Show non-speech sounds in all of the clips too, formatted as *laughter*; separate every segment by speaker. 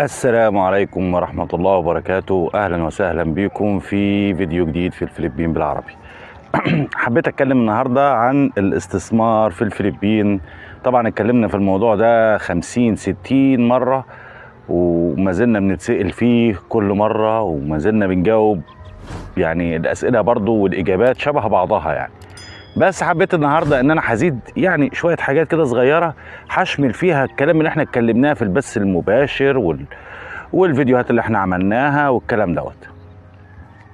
Speaker 1: السلام عليكم ورحمة الله وبركاته. أهلا وسهلا بكم في فيديو جديد في الفلبين بالعربي. *clears throat* حبيت أتكلم النهاردة عن الاستثمار في الفلبين. طبعا اتكلمنا في الموضوع ده خمسين ستين مرة وما زلنا بنتسأل فيه كل مرة وما زلنا بنجاوب يعني الأسئلة برضو والإجابات شبه بعضها يعني. بس حبيت النهارده ان أنا هزيد يعني شوية حاجات كده صغيرة هشمل فيها الكلام اللي إحنا اتكلمناه في البث المباشر وال... والفيديوهات اللي إحنا عملناها والكلام دوت.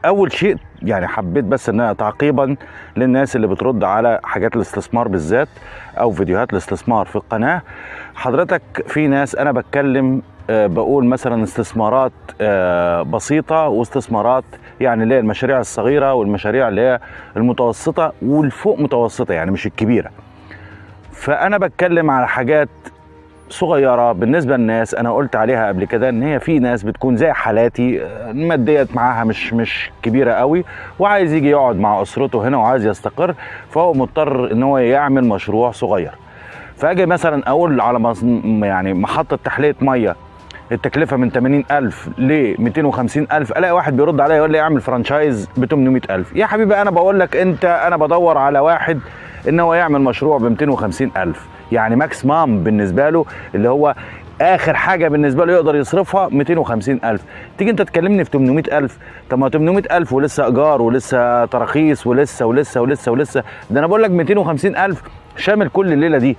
Speaker 1: أول شيء يعني حبيت بس إن أنا تعقيبا للناس اللي بترد على حاجات الاستثمار بالذات أو فيديوهات الاستثمار في القناة. حضرتك في ناس أنا بتكلم آه، بقول مثلا استثمارات آه، بسيطة واستثمارات يعني اللي هي المشاريع الصغيرة والمشاريع اللي هي المتوسطة والفوق متوسطة يعني مش الكبيرة. فأنا بتكلم على حاجات صغيرة بالنسبة للناس أنا قلت عليها قبل كده إن هي في ناس بتكون زي حالاتي الماديات معاها مش مش كبيرة قوي وعايز يجي يقعد مع أسرته هنا وعايز يستقر فهو مضطر إن هو يعمل مشروع صغير. فأجي مثلا أقول على يعني محطة تحلية مية التكلفة من 80000 ل 250000 ألاقي واحد بيرد عليا يقول لي اعمل فرانشايز ب 800000 يا حبيبي أنا بقول لك أنت أنا بدور على واحد إن هو يعمل مشروع ب 250000 يعني ماكسيمام بالنسبة له اللي هو آخر حاجة بالنسبة له يقدر يصرفها 250000 تيجي انت تكلمني في 800000 طب ما 800000 ولسه إيجار ولسه تراخيص ولسه ولسه ولسه ولسه. ده أنا بقول لك 250000 شامل كل الليلة دي.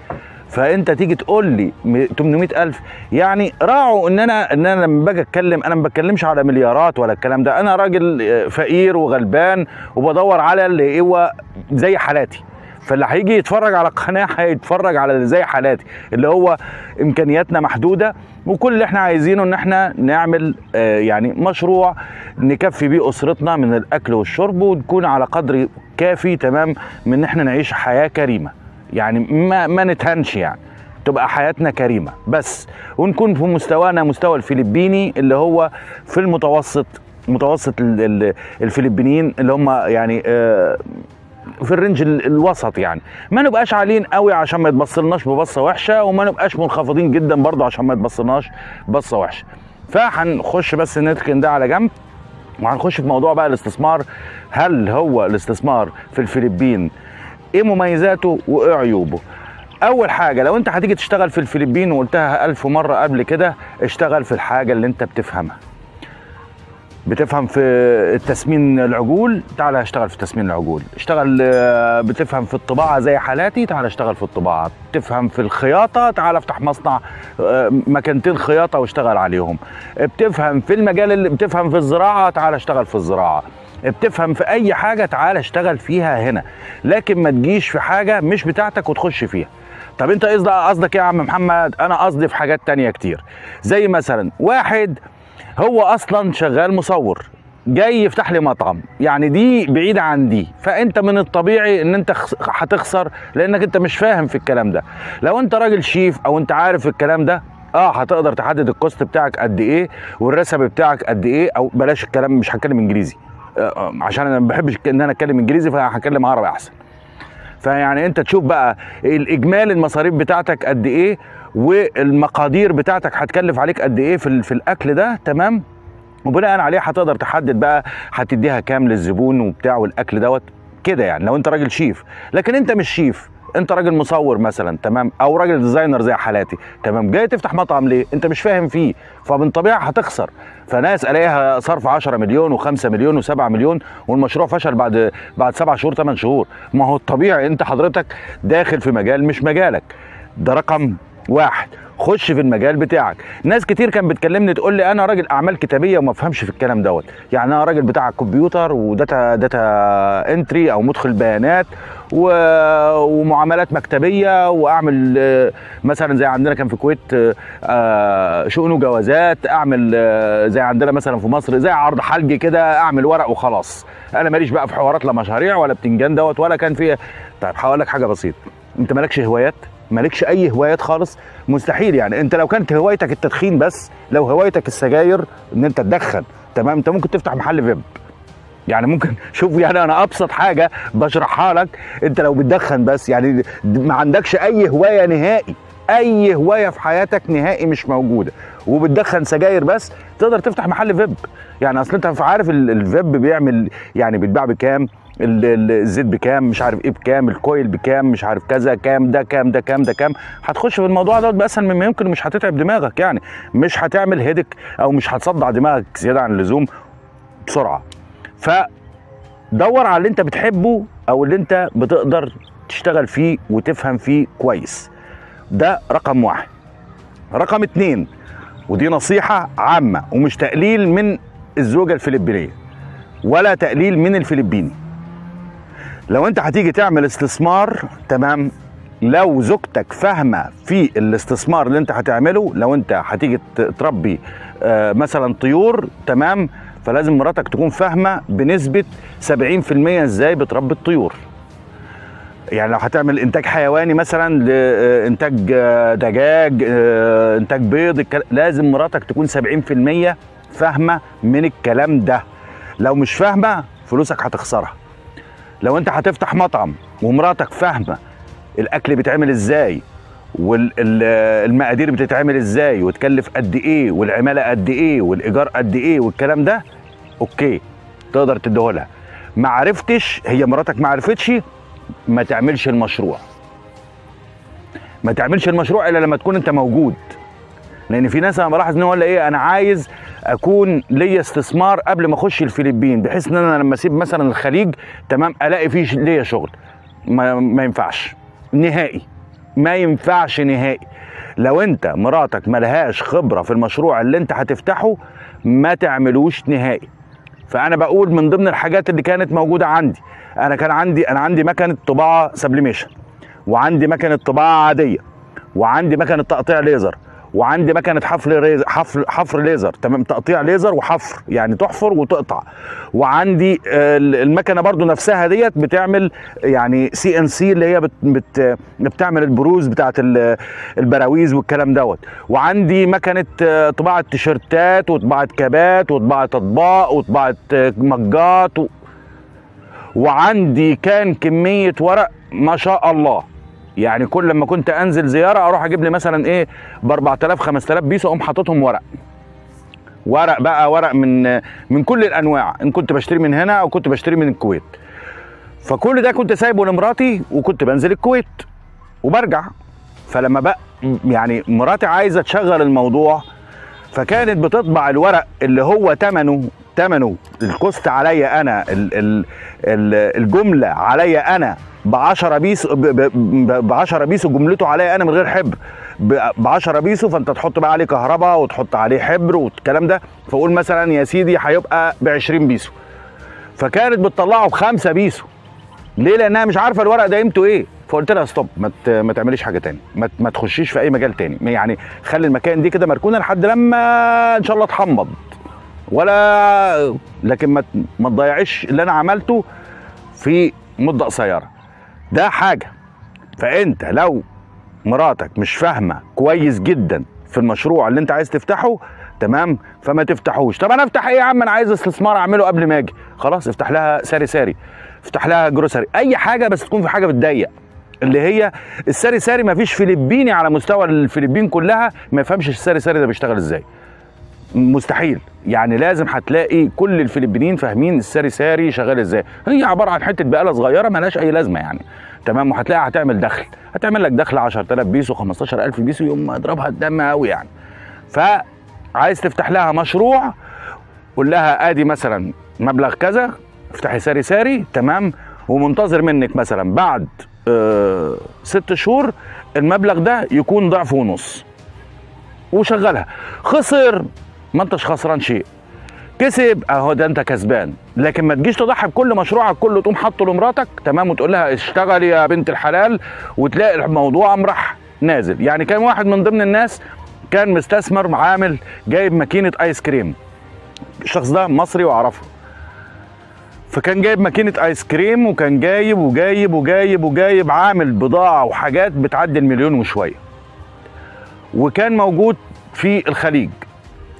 Speaker 1: فأنت تيجي تقول لي م- 800000 يعني راعوا إن أنا إن أنا لما باجي أتكلم أنا ما بتكلمش على مليارات ولا الكلام ده. أنا راجل فقير وغلبان وبدور على اللي هو زي حالاتي. فاللي هيجي يتفرج على القناة هيتفرج على زي حالاتي اللي هو إمكانياتنا محدودة وكل اللي إحنا عايزينه إن إحنا نعمل آه، يعني مشروع نكفي بيه أسرتنا من الأكل والشرب ونكون على قدر كافي تمام من إن إحنا نعيش حياة كريمة. يعني ما ما نتهنش يعني تبقى حياتنا كريمة بس. ونكون في مستوانا مستوى الفلبيني اللي هو في المتوسط متوسط ال- ال- الفلبينيين اللي هم يعني آه، في الرينج ال- الوسط يعني. ما نبقاش عاليين قوي عشان ما يتبصلناش ببصة وحشة وما نبقاش منخفضين جدا برضه عشان ما يتبصلناش بصة وحشة. فهنخش بس نركن ده على جنب وهنخش في موضوع بقى الاستثمار. هل هو الاستثمار في الفلبين؟ إيه مميزاته وإيه عيوبه؟ أول حاجة لو أنت هتيجي تشتغل في الفلبين وقلتها ألف مرة قبل كده اشتغل في الحاجة اللي أنت بتفهمها. بتفهم في التسمين العجول تعال اشتغل في تسمين العجول اشتغل آه، بتفهم في الطباعة زي حالاتي تعال اشتغل في الطباعة. بتفهم في الخياطة تعال افتح مصنع آه، مكانتين خياطة واشتغل عليهم. بتفهم في المجال اللي بتفهم في الزراعة تعال اشتغل في الزراعة. بتفهم في أي حاجة تعال اشتغل فيها هنا. لكن ما تجيش في حاجة مش بتاعتك وتخش فيها. طب انت قصدك قصدك إيه يا عم محمد؟ أنا قصدي في حاجات تانية كتير. زي مثلا واحد هو أصلا شغال مصور جاي يفتح لي مطعم. يعني دي بعيدة عن دي. فأنت من الطبيعي إن أنت خس- هتخسر لأنك أنت مش فاهم في الكلام ده. لو أنت راجل شيف أو أنت عارف الكلام ده آه هتقدر تحدد الكوست بتاعك قد إيه والرسب بتاعك قد إيه أو بلاش الكلام مش هتكلم إنجليزي. آه آه، عشان أنا ما بحبش إن أنا أتكلم إنجليزي فهتكلم عربي أحسن. فيعني أنت تشوف بقى الاجمالي المصاريف بتاعتك قد إيه والمقادير بتاعتك هتكلف عليك قد إيه في في الأكل ده تمام؟ وبناء عليه هتقدر تحدد بقى هتديها كام للزبون وبتاع والأكل دوت كده يعني لو أنت راجل شيف. لكن أنت مش شيف أنت راجل مصور مثلا تمام؟ أو راجل designer زي حالاتي تمام؟ جاي تفتح مطعم ليه؟ أنت مش فاهم فيه. فمن طبيعة هتخسر. فناس ألاقيها صرف 10 مليون و5 مليون و7 مليون والمشروع فشل بعد بعد 7 شهور 8 شهور. ما هو الطبيعي أنت حضرتك داخل في مجال مش مجالك. ده رقم واحد خش في المجال بتاعك. ناس كتير كانت بتكلمني تقول لي أنا راجل أعمال كتابية وما افهمش في الكلام دوت. يعني أنا راجل بتاع كمبيوتر و data data entry أو مدخل بيانات و... ومعاملات مكتبية وأعمل مثلا زي عندنا كان في الكويت آه، شؤون وجوازات أعمل آه، زي عندنا مثلا في مصر زي عرضحالجي كده أعمل ورق وخلاص. أنا ماليش بقى في حوارات لا مشاريع ولا بتنجان دوت ولا كان فيها طيب هقول لك حاجة بسيطة. أنت مالكش هوايات؟ مالكش أي هوايات خالص مستحيل يعني. أنت لو كانت هوايتك التدخين بس لو هوايتك السجاير إن أنت تدخن تمام؟ أنت ممكن تفتح محل فيب. يعني ممكن *laughs* شوف يعني أنا أبسط حاجة بشرحها لك أنت لو بتدخن بس يعني ما عندكش أي هواية نهائي أي هواية في حياتك نهائي مش موجودة. وبتدخن سجاير بس تقدر تفتح محل فيب. يعني أصل أنت عارف ال- الفيب بيعمل يعني بيتباع بكام؟ الزيت بكام مش عارف إيه بكام الكويل بكام مش عارف كذا كام ده كام ده كام ده كام. هتخش في الموضوع ده باسهل مما يمكن مش هتتعب دماغك يعني. مش هتعمل هيدك أو مش هتصدع دماغك زيادة عن اللزوم بسرعة. فدور على اللي انت بتحبه أو اللي انت بتقدر تشتغل فيه وتفهم فيه كويس. ده رقم واحد. رقم اتنين ودي نصيحة عامة ومش تقليل من الزوجة الفلبينية ولا تقليل من الفلبيني. لو انت هتيجي تعمل استثمار تمام؟ لو زوجتك فاهمة في الاستثمار اللي انت هتعمله لو انت هتيجي تربي آه، مثلا طيور تمام؟ فلازم مراتك تكون فاهمة بنسبة 70% إزاي بتربي الطيور. يعني لو هتعمل إنتاج حيواني مثلا لانتاج دجاج آه، إنتاج بيض لازم مراتك تكون 70% فاهمة من الكلام ده. لو مش فاهمة فلوسك هتخسرها. لو انت هتفتح مطعم ومراتك فاهمة الأكل بيتعمل إزاي والمقادير بتتعمل إزاي وتكلف قد إيه والعمالة قد إيه والإيجار قد إيه والكلام ده أوكي تقدر تديهولها. ما عرفتش هي مراتك ما عرفتش ما تعملش المشروع. ما تعملش المشروع إلا لما تكون أنت موجود. لأن في ناس أنا بلاحظ إن هو إيه أنا عايز أكون ليا استثمار قبل ما أخش الفلبين بحيث إن أنا لما أسيب مثلا الخليج تمام ألاقي فيه ليا شغل. ما, ما ينفعش. نهائي. ما ينفعش نهائي. لو أنت مراتك ملهاش خبرة في المشروع اللي أنت هتفتحه ما تعملوش نهائي. فأنا بقول من ضمن الحاجات اللي كانت موجودة عندي أنا كان عندي أنا عندي مكنة طباعة sublimation وعندي مكنة طباعة عادية وعندي مكنة تقطيع ليزر وعندي مكنة حفر حفر حفر ليزر تمام؟ تقطيع ليزر وحفر يعني تحفر وتقطع. وعندي آه، المكنة برضو نفسها ديت بتعمل يعني CNC اللي هي بت بت بتعمل البروز بتاعت ال- البراويز والكلام دوت. وعندي مكنة آه، طباعة تيشرتات وطباعة كابات وطباعة أطباق وطباعة آه، مجات و... وعندي كان كمية ورق ما شاء الله. يعني كل لما كنت انزل زيارة أروح أجيب لي مثلا إيه ب 4000 5000 بيسو اقوم حاططهم ورق. ورق بقى ورق من من كل الانواع ان كنت بشتري من هنا أو كنت بشتري من الكويت. فكل ده كنت سايبه لمراتي وكنت بنزل الكويت وبرجع. فلما بقى يعني مراتي عايزة تشغل الموضوع فكانت بتطبع الورق اللي هو ثمنه ثمنه ال cost عليا أنا ال ال ال الجملة عليا أنا ب 10 بيسو ب 10 بيسو جملته عليا أنا من غير حبر. ب 10 بيسو فأنت تحط بقى عليه كهرباء وتحط عليه حبر والكلام ده. فقول مثلا يا سيدي هيبقى ب 20 بيسو فكانت بتطلعه بخمسة بيسو ليه؟ لأنها مش عارفة الورق ده قيمته إيه. فقلت لها ستوب ما ما تعمليش حاجة تاني. ما ما تخشيش في أي مجال تاني. يعني خلي المكان دي كده مركونة لحد لما إن شاء الله تحمض ولا لكن ما ما تضيعيش اللي أنا عملته في مده قصيرة. ده حاجة. فأنت لو مراتك مش فاهمة كويس جدا في المشروع اللي أنت عايز تفتحه تمام؟ فما تفتحوش. طب أنا أفتح إيه يا عم؟ أنا عايز استثمار أعمله قبل ما أجي. خلاص افتح لها ساري ساري. افتح لها grocery أي حاجة بس تكون في حاجة بتضيق. اللي هي ال sari-sari ما فيش فلبيني على مستوى الفلبين كلها ما يفهمش ال sari-sari ده بيشتغل إزاي. مستحيل. يعني لازم هتلاقي كل الفلبينيين فاهمين ال sari-sari شغال إزاي. هي عبارة عن حتة بقالة صغيرة ملهاش أي لازمة يعني. تمام؟ وهتلاقيها هتعمل دخل. هتعمل لك دخل 10000 بيسو 15000 بيسو يوم اضربها الدم قوي يعني. فعايز تفتح لها مشروع قول لها آدي مثلا مبلغ كذا افتحي ساري ساري تمام؟ ومنتظر منك مثلا بعد آه ست شهور المبلغ ده يكون ضعف ونص. وشغلها. خسر ما انتش خسران شيء. كسب اهو ده انت كسبان. لكن ما تجيش تضحي بكل مشروعك كله تقوم حاطه لمراتك تمام وتقول لها اشتغلي يا بنت الحلال وتلاقي الموضوع امرح نازل. يعني كان واحد من ضمن الناس كان مستثمر عامل جايب ماكينة آيس كريم. الشخص ده مصري وأعرفه. فكان جايب ماكينة آيس كريم وكان جايب وجايب وجايب وجايب عامل بضاعة وحاجات بتعدي المليون وشوية. وكان موجود في الخليج.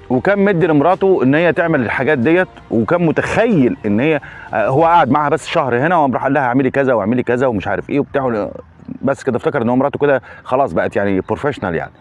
Speaker 1: وكان مدي لمراته إن هي تعمل الحاجات ديت وكان متخيل إن هي آه، هو قاعد معاها بس شهر هنا وقام راح قال لها اعملي كذا واعملي كذا ومش عارف إيه وبتاع بس كده افتكر إن هو مراته كده خلاص بقت يعني professional يعني.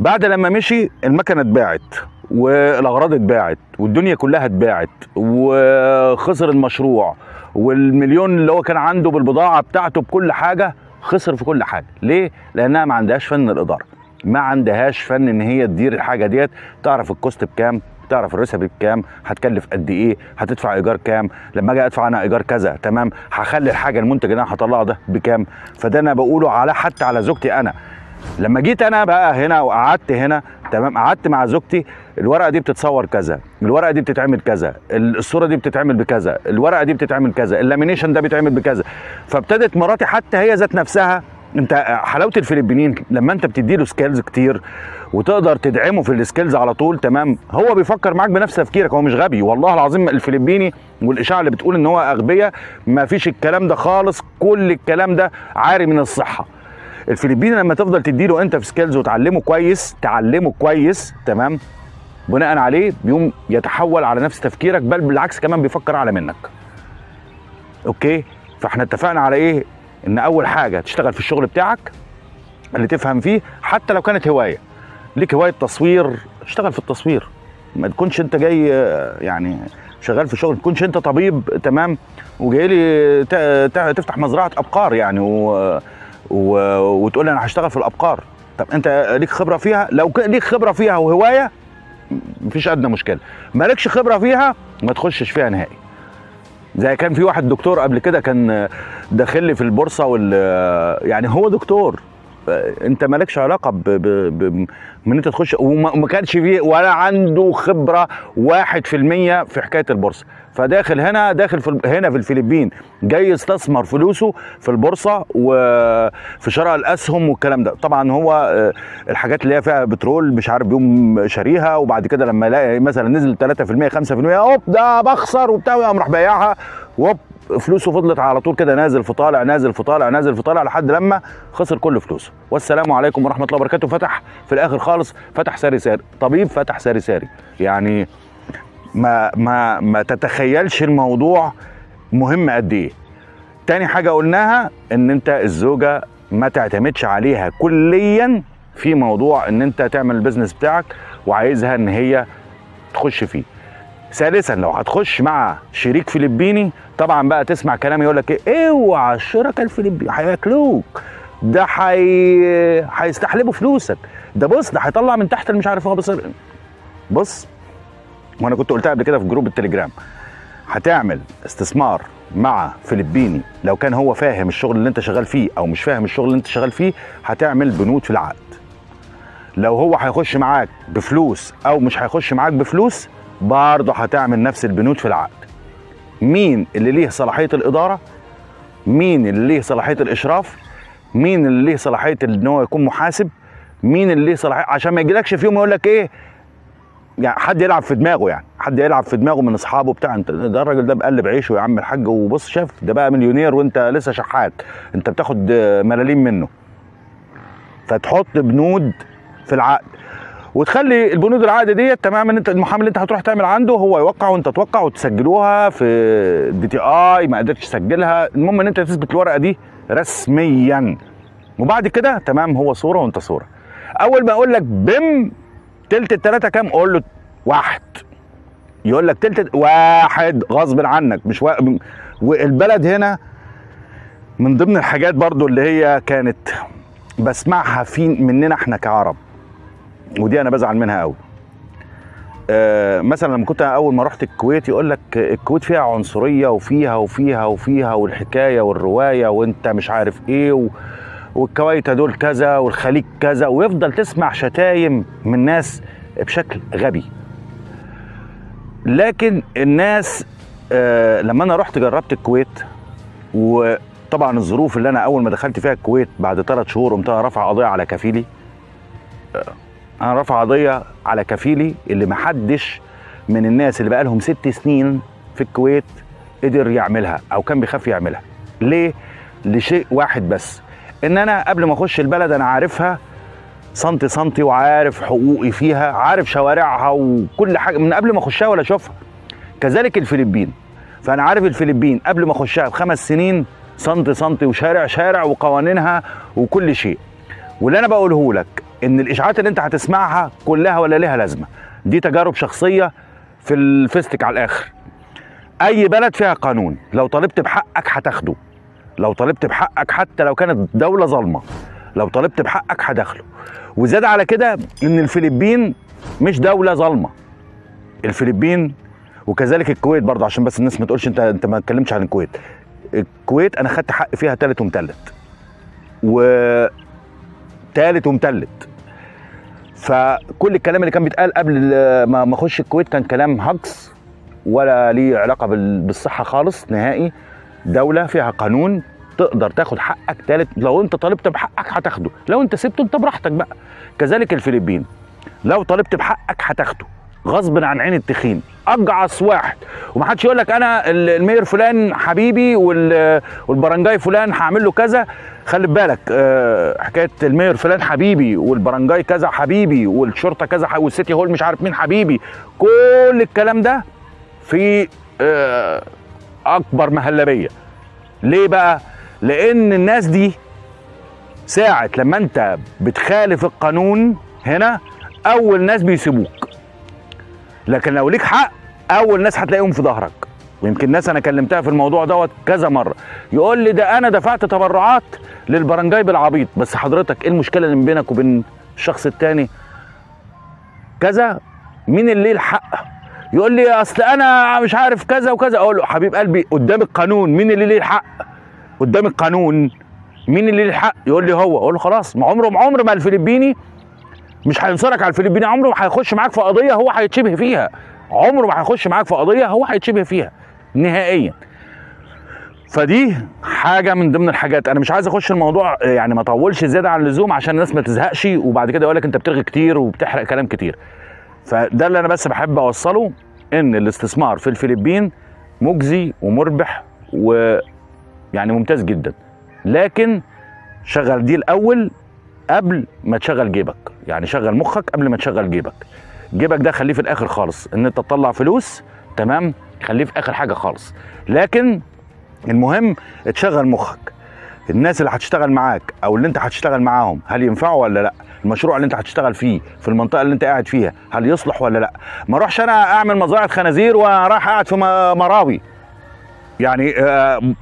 Speaker 1: بعد لما مشي المكنة اتباعت والأغراض اتباعت والدنيا كلها اتباعت وخسر المشروع والمليون اللي هو كان عنده بالبضاعة بتاعته بكل حاجة خسر في كل حاجة. ليه؟ لأنها ما عندهاش فن الاداره ما عندهاش فن إن هي تدير الحاجة ديت. تعرف ال cost بكام؟ تعرف ال recipe بكام؟ هتكلف قد إيه؟ هتدفع إيجار كام؟ لما أجي أدفع أنا إيجار كذا تمام؟ هخلي الحاجة المنتج اللي أنا هطلعه ده بكام؟ فده أنا بقوله على حتى على زوجتي أنا. لما جيت أنا بقى هنا وقعدت هنا تمام؟ قعدت مع زوجتي الورقة دي بتتصور كذا الورقة دي بتتعمل كذا الصورة دي بتتعمل بكذا الورقة دي بتتعمل كذا ال lamination ده بيتعمل بكذا. فابتدت مراتي حتى هي ذات نفسها انت حلاوة الفلبينيين لما انت بتدي له skills كتير وتقدر تدعمه في ال skills على طول تمام؟ هو بيفكر معاك بنفس تفكيرك هو مش غبي والله العظيم الفلبيني والإشاعة اللي بتقول إن هو أغبياء ما فيش الكلام ده خالص كل الكلام ده عاري من الصحة. الفلبيني لما تفضل تديله انت في skills وتعلمه كويس تعلمه كويس تمام؟ بناء عليه بيقوم يتحول على نفس تفكيرك بل بالعكس كمان بيفكر أعلى منك. okay؟ فإحنا اتفقنا على إيه؟ إن أول حاجة تشتغل في الشغل بتاعك اللي تفهم فيه حتى لو كانت هواية. ليك هواية تصوير اشتغل في التصوير. ما تكونش أنت جاي آه، يعني شغال في شغل تكونش أنت طبيب تمام؟ وجاي لي تفتح مزرعة أبقار يعني و... و... وتقول لي أنا هشتغل في الأبقار. طب أنت ليك خبرة فيها؟ لو ليك خبرة فيها وهواية مفيش أدنى مشكلة. مالكش خبرة فيها ما تخشش فيها نهائي. زي كان في واحد دكتور قبل كده كان داخل لي في البورصة وال يعني هو دكتور. انت مالكش علاقة ب... ب... ب... من انت تخش وما كانش فيه ولا عنده خبرة واحد في المية في حكاية البورصة. فداخل هنا داخل في هنا في الفلبين جاي يستثمر فلوسه في البورصة وفي شراء الأسهم والكلام ده. طبعا هو آه، الحاجات اللي هي فيها بترول مش عارف بيقوم شاريها وبعد كده لما يلاقي مثلا نزل 3% 5% هوب ده بخسر وبتاع ويقوم راح بايعها وهوب فلوسه فضلت على طول كده نازل في طالع نازل في طالع نازل في طالع لحد لما خسر كل فلوسه. والسلام عليكم ورحمة الله وبركاته. فتح في الآخر خالص فتح ساري ساري. طبيب فتح ساري ساري. يعني ما ما ما تتخيلش الموضوع مهم قد إيه. تاني حاجة قلناها إن أنت الزوجة ما تعتمدش عليها كليا في موضوع إن أنت تعمل البيزنس بتاعك وعايزها إن هي تخش فيه. ثالثا لو هتخش مع شريك فلبيني طبعا بقى تسمع كلام يقول لك إيه اوعى الشركاء الفلبيني هياكلوك. ده حي... هيستحلبوا فلوسك. ده بص ده هيطلع من تحت المش عارف هو بص بص وأنا كنت قلتها قبل كده في جروب التليجرام. هتعمل استثمار مع فلبيني. لو كان هو فاهم الشغل اللي أنت شغال فيه أو مش فاهم الشغل اللي أنت شغال فيه هتعمل بنود في العقد. لو هو هيخش معاك بفلوس أو مش هيخش معاك بفلوس برضه هتعمل نفس البنود في العقد. مين اللي ليه صلاحية الإدارة؟ مين اللي ليه صلاحية الإشراف؟ مين اللي ليه صلاحية إن هو يكون محاسب؟ مين اللي ليه صلاحية؟ عشان ما يجيلكش في يوم يقول لك إيه؟ يعني حد يلعب في دماغه يعني. حد يلعب في دماغه من أصحابه بتاع أنت ده الراجل ده بقلب عيشه يا عم الحاج. وبص شاف ده بقى مليونير وأنت لسه شحات. أنت بتاخد ملاليم منه. فتحط بنود في العقد. وتخلي البنود العقد ديت تمام إن أنت المحامي اللي أنت هتروح تعمل عنده هو يوقع وأنت توقع وتسجلوها في دي تي آي ما قدرتش تسجلها. المهم إن أنت تثبت الورقة دي رسميا. وبعد كده تمام هو صورة وأنت صورة. أول ما أقول لك بم تلت التلاتة كام؟ قول له واحد. يقول لك تلت واحد غصب عنك. مش و... والبلد هنا من ضمن الحاجات برضو اللي هي كانت بسمعها في مننا إحنا كعرب. ودي أنا بزعل منها قوي آه مثلا لما كنت أول ما رحت الكويت يقول لك الكويت فيها عنصرية وفيها وفيها وفيها والحكاية والرواية وأنت مش عارف إيه و... دول كذا والخليج كذا ويفضل تسمع شتايم من ناس بشكل غبي. لكن الناس آه لما أنا رحت جربت الكويت وطبعا الظروف اللي أنا أول ما دخلت فيها الكويت بعد ثلاث شهور قمت رافع قضية على كفيلي آه، أنا رافع قضية على كفيلي اللي محدش من الناس اللي بقالهم ست سنين في الكويت قدر يعملها أو كان بيخاف يعملها. ليه؟ لشيء واحد بس. ان أنا قبل ما اخش البلد أنا عارفها سنتي سنتي وعارف حقوقي فيها عارف شوارعها وكل حاجة من قبل ما اخشها ولا اشوفها. كذلك الفلبين. فانا عارف الفلبين قبل ما اخشها بخمس سنين سنتي سنتي وشارع شارع وقوانينها وكل شيء. واللي أنا بقوله لك إن الإشاعات اللي أنت هتسمعها كلها ولا ليها لازمة. دي تجارب شخصية في الفيستك على الآخر. أي بلد فيها قانون لو طالبت بحقك هتاخده. لو طالبت بحقك حتى لو كانت دولة ظالمة لو طالبت بحقك هتاخده وزاد على كده إن الفلبين مش دولة ظالمة. الفلبين وكذلك الكويت برضه عشان بس الناس ما تقولش أنت أنت ما اتكلمتش عن الكويت. الكويت أنا خدت حق فيها تالت ومتلت. و تالت ومتلت. فكل الكلام اللي كان بيتقال قبل ما اخش الكويت كان كلام هجص ولا ليه علاقة بال- بالصحة خالص نهائي. دولة فيها قانون تقدر تاخد حقك تالت. لو انت طالبت بحقك هتاخده. لو انت سبته انت براحتك بقى. كذلك الفلبين. لو طالبت بحقك هتاخده. غصب عن عين التخين. اجعص واحد. ومحدش يقول لك أنا ال- ال mayor فلان حبيبي وال- وال barangay فلان هعمل له كذا. خلي بالك آه، حكاية ال mayor فلان حبيبي وال barangay كذا حبيبي والشرطة كذا وال city hall مش عارف مين حبيبي. كل الكلام ده في آه، أكبر مهلبية. ليه بقى؟ لأن الناس دي ساعة لما أنت بتخالف القانون هنا أول ناس بيسيبوك. لكن لو ليك حق أول ناس هتلاقيهم في ظهرك. ويمكن ناس أنا كلمتها في الموضوع دوت كذا مرة. يقول لي ده أنا دفعت تبرعات للبرنجاي بالعبيط. بس حضرتك إيه المشكلة اللي بينك وبين الشخص التاني؟ كذا؟ مين اللي ليه الحق يقول لي أصل أنا مش عارف كذا وكذا. أقول له حبيب قلبي قدام القانون مين اللي ليه الحق قدام القانون. مين اللي ليه الحق يقول لي هو. أقول له خلاص ما عمره ما عمر ما الفلبيني مش هينصرك على الفلبيني. عمره ما هيخش معاك في قضية هو هيتشبه فيها. عمره ما هيخش معاك في قضية هو هيتشبه فيها. نهائيا. فدي حاجة من ضمن الحاجات. أنا مش عايز أخش الموضوع يعني ما اطولش زيادة عن اللزوم عشان الناس ما تزهقش وبعد كده يقول لك أنت بترغي كتير وبتحرق كلام كتير. فده اللي أنا بس بحب أوصله إن الاستثمار في الفلبين مجزي ومربح ويعني ممتاز جدا. لكن شغل دي الأول قبل ما تشغل جيبك. يعني شغل مخك قبل ما تشغل جيبك. جيبك ده خليه في الآخر خالص. إن أنت تطلع فلوس تمام خليه في آخر حاجة خالص. لكن المهم تشغل مخك. الناس اللي هتشتغل معاك أو اللي أنت هتشتغل معاهم هل ينفعوا ولا لأ؟ المشروع اللي أنت هتشتغل فيه في المنطقة اللي أنت قاعد فيها هل يصلح ولا لأ؟ ما أروحش أنا أعمل مزرعه خنازير وأنا رايح قاعد في مراوي. يعني آه،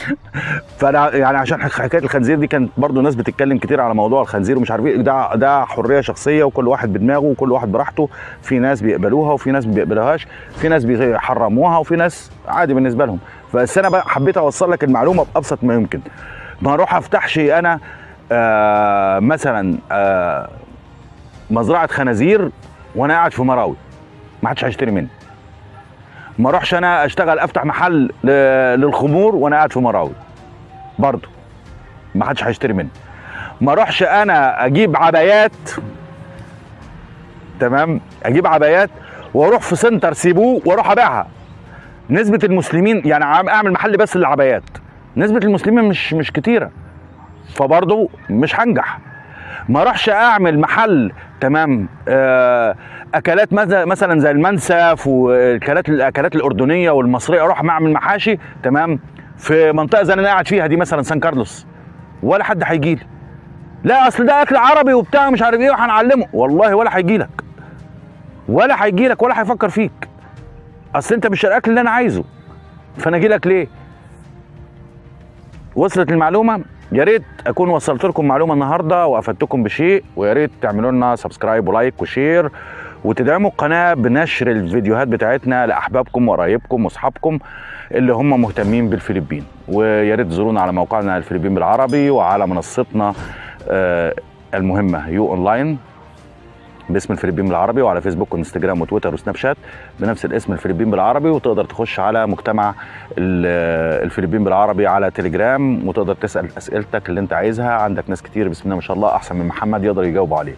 Speaker 1: *laughs* فانا يعني عشان حكاية الخنزير دي كانت برضو ناس بتتكلم كتير على موضوع الخنزير ومش عارف إيه. ده ده حرية شخصية وكل واحد بدماغه وكل واحد براحته. في ناس بيقبلوها وفي ناس ما بيقبلوهاش في ناس بيحرموها وفي ناس عادي بالنسبة لهم. بس أنا بقى حبيت أوصل لك المعلومة بأبسط ما يمكن. ما أروح افتحش أنا آه مثلا آه مزرعة خنازير وأنا قاعد في مراوي. ما حدش هيشتري مني. ما اروحش أنا اشتغل افتح محل للخمور وأنا قاعد في مراوي. برضه ما حدش هيشتري مني. ما اروحش أنا أجيب عبايات تمام؟ أجيب عبايات وأروح في سنتر سيبوه وأروح ابيعها. نسبة المسلمين يعني عم- اعمل محل بس للعبايات. نسبة المسلمين مش مش كتيرة. فبرضه مش هنجح. ما اروحش اعمل محل تمام؟ آه، أكلات مثلا زي المنسف واكلات الأكلات الأردنية والمصرية أروح اعمل محاشي تمام؟ في منطقة زي اللي أنا قاعد فيها دي مثلا سان كارلوس. ولا حد هيجي لي لا أصل ده أكل عربي وبتاع مش عارف إيه وهنعلمه. والله ولا هيجي لك. ولا هيجي لك ولا هيفكر فيك. أصل أنت مش الأكل اللي أنا عايزه. فأنا أجي لك ليه؟ وصلت المعلومة؟ يا ريت أكون وصلت لكم معلومة النهارده وأفدتكم بشيء ويا ريت تعملوا لنا subscribe و like و share وتدعموا القناة بنشر الفيديوهات بتاعتنا لأحبابكم وقرايبكم وأصحابكم اللي هم مهتمين بالفلبين. ويا ريت تزورونا على موقعنا الفلبين بالعربي وعلى منصتنا آه، المهمة يو أونلاين باسم الفلبين بالعربي وعلى فيسبوك وإنستجرام وتويتر وسناب شات بنفس الاسم الفلبين بالعربي. وتقدر تخش على مجتمع ال- الفلبين بالعربي على تليجرام وتقدر تسأل أسئلتك اللي أنت عايزها. عندك ناس كتير بسم الله ما شاء الله أحسن من محمد يقدر يجاوب عليك.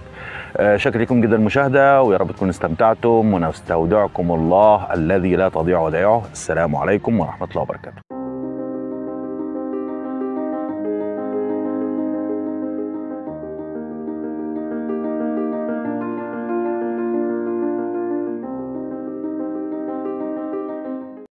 Speaker 1: آه، شاكر لكم جدا المشاهده ويا رب تكونوا استمتعتم ونستودعكم الله الذي لا تضيع ودائعه. السلام عليكم ورحمة الله وبركاته.